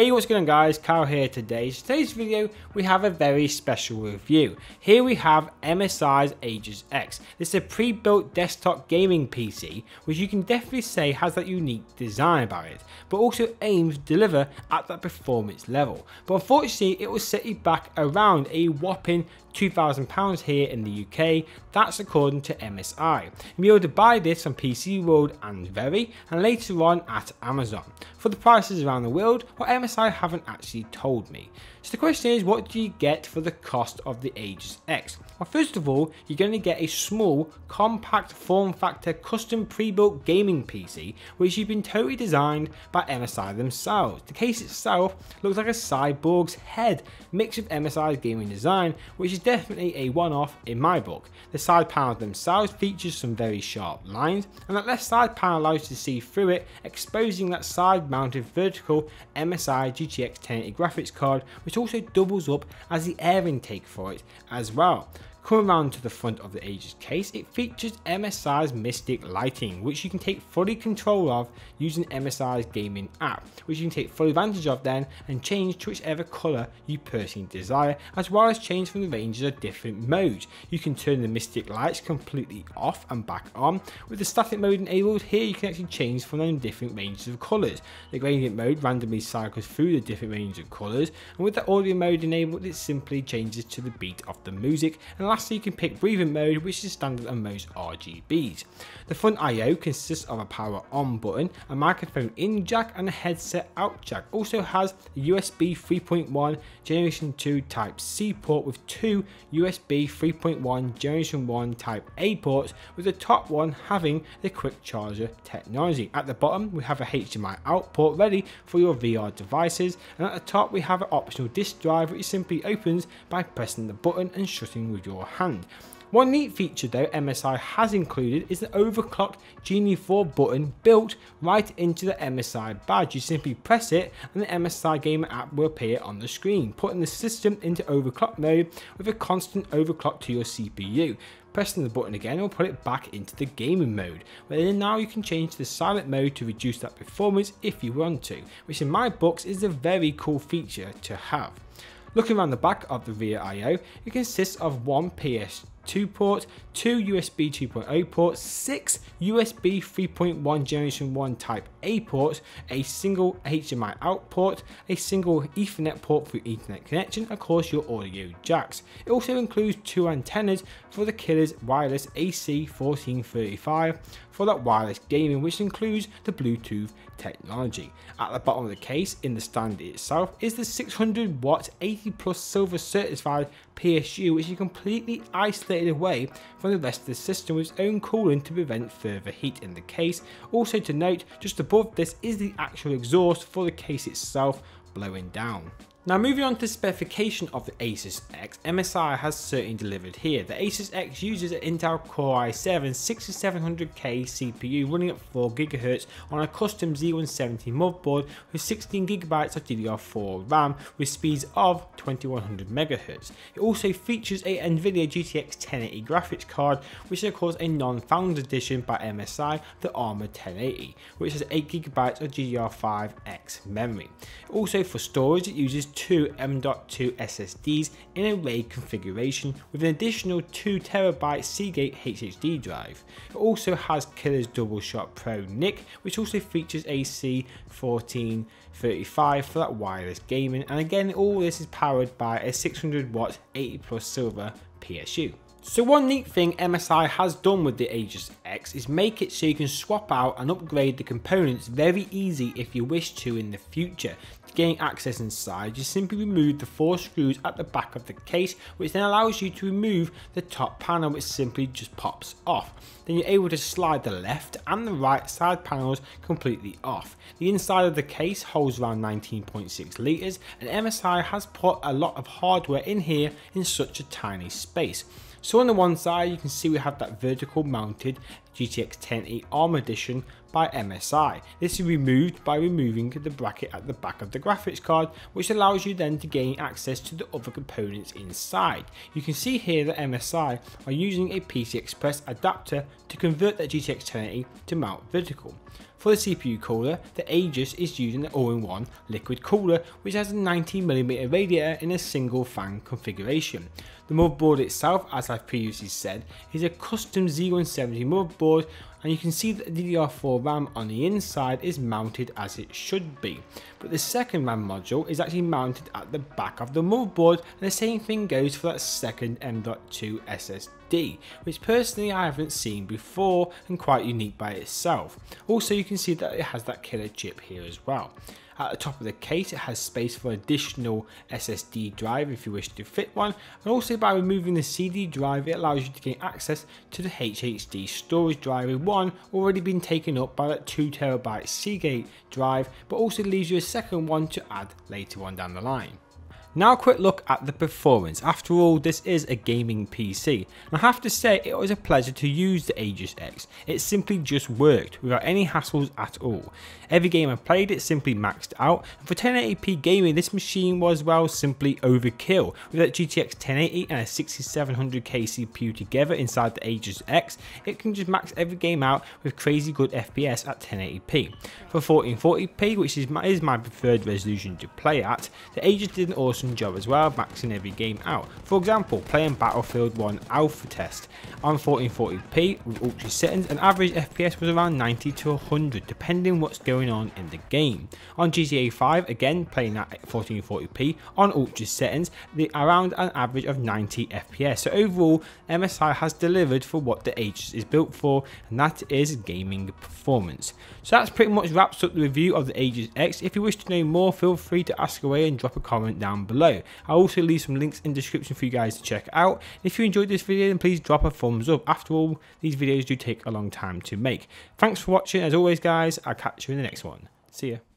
Hey what's going on guys, Kyle here today. So today's video we have a very special review. Here we have MSI's Aegis X. This is a pre-built desktop gaming PC which you can definitely say has that unique design about it but also aims to deliver at that performance level. But unfortunately it will set you back around a whopping £2,000 here in the UK, that's according to MSI. You'll be able to buy this on PC World and Very and later on at Amazon. For the prices around the world, what MSI haven't actually told me. So the question is, what do you get for the cost of the Aegis X? Well, first of all, you're going to get a small, compact form factor custom pre-built gaming PC, which has been totally designed by MSI themselves. The case itself looks like a cyborg's head, mix of MSI's gaming design, which is definitely a one-off in my book. The side panels themselves features some very sharp lines, and that left side panel allows you to see through it, exposing that side-mounted vertical MSI GTX 1080 graphics card, which also doubles up as the air intake for it as well. Coming around to the front of the Aegis case, it features MSI's Mystic Lighting, which you can take fully control of using MSI's gaming app, which you can take full advantage of then and change to whichever colour you personally desire, as well as change from the ranges of different modes. You can turn the Mystic lights completely off and back on. With the static mode enabled, here you can actually change from them different ranges of colours. The gradient mode randomly cycles through the different ranges of colours, and with the audio mode enabled, it simply changes to the beat of the music and lastly you can pick breathing mode which is standard on most RGBs. The front I.O. consists of a power on button, a microphone in jack and a headset out jack. Also has a USB 3.1 generation 2 type C port with two USB 3.1 generation 1 type A ports with the top one having the quick charger technology. At the bottom we have a HDMI out port ready for your VR devices and at the top we have an optional disk drive which simply opens by pressing the button and shutting with your your hand. One neat feature though MSI has included is the overclocked Genie 4 button built right into the MSI badge. You simply press it and the MSI Gamer app will appear on the screen, putting the system into overclock mode with a constant overclock to your CPU. Pressing the button again will put it back into the gaming mode, where then now you can change to the silent mode to reduce that performance if you want to, which in my books is a very cool feature to have. Looking around the back of the rear I.O, it consists of one PS 2 port, two USB 2.0 ports, six USB 3.1 generation 1 type A ports, a single HDMI out port, a single Ethernet port for Ethernet connection, of course your audio jacks. It also includes two antennas for the Killer's wireless AC1435 for that wireless gaming which includes the Bluetooth technology. At the bottom of the case in the stand itself is the 600 watt 80 plus silver certified PSU which is completely isolated away from the rest of the system with its own cooling to prevent further heat in the case. Also to note just above this is the actual exhaust for the case itself blowing down. Now moving on to specification of the Aegis X, MSI has certainly delivered here. The Aegis X uses an Intel Core i7 6700K CPU running at 4GHz on a custom Z170 motherboard with 16GB of DDR4 RAM with speeds of 2100MHz. It also features a Nvidia GTX 1080 graphics card which is of course a non-found edition by MSI, the Armor 1080, which has 8GB of GDDR5X memory. Also for storage it uses two M.2 SSDs in a RAID configuration with an additional 2TB Seagate HDD drive. It also has Killer's Double Shot Pro NIC which also features AC1435 for that wireless gaming and again all this is powered by a 600 watt 80 plus silver PSU. So one neat thing MSI has done with the Aegis X is make it so you can swap out and upgrade the components very easy if you wish to in the future. To gain access inside, you simply remove the four screws at the back of the case which then allows you to remove the top panel which simply just pops off. Then you're able to slide the left and the right side panels completely off. The inside of the case holds around 19.6 litres and MSI has put a lot of hardware in here in such a tiny space. So on the one side you can see we have that vertical mounted GTX 1080 ARM Edition by MSI. This is removed by removing the bracket at the back of the graphics card which allows you then to gain access to the other components inside. You can see here that MSI are using a PCI Express adapter to convert that GTX 1080 to mount vertical. For the CPU cooler, the Aegis is using the all-in-one liquid cooler which has a 90mm radiator in a single fan configuration. The motherboard itself, as I've previously said, is a custom Z170 motherboard and you can see that the DDR4 RAM on the inside is mounted as it should be. But the second RAM module is actually mounted at the back of the motherboard and the same thing goes for that second M.2 SSD, which personally I haven't seen before and quite unique by itself. Also you can see that it has that killer chip here as well. At the top of the case it has space for additional SSD drive if you wish to fit one and also by removing the CD drive it allows you to gain access to the HDD storage drive with one already been taken up by that 2TB Seagate drive but also leaves you a second one to add later on down the line. Now a quick look at the performance, after all this is a gaming PC, and I have to say it was a pleasure to use the Aegis X, it simply just worked without any hassles at all. Every game I played it simply maxed out, and for 1080p gaming this machine was well simply overkill. With that GTX 1080 and a 6700K CPU together inside the Aegis X, it can just max every game out with crazy good FPS at 1080p. For 1440p, which is my, is my preferred resolution to play at, the Aegis did an awesome job as well, maxing every game out. For example, playing Battlefield 1 Alpha Test on 1440p with ultra settings, an average FPS was around 90 to 100 depending what's going on in the game. On GTA 5, again playing at 1440p on ultra settings, the, around an average of 90 FPS. So overall, MSI has delivered for what the Aegis is built for, and that is gaming performance. So that's pretty much wraps up the review of the Aegis X. If you wish to know more, feel free to ask away and drop a comment down below. I'll also leave some links in the description for you guys to check out. If you enjoyed this video then please drop a thumbs up. After all, these videos do take a long time to make. Thanks for watching. As always guys, I'll catch you in the next one. See ya.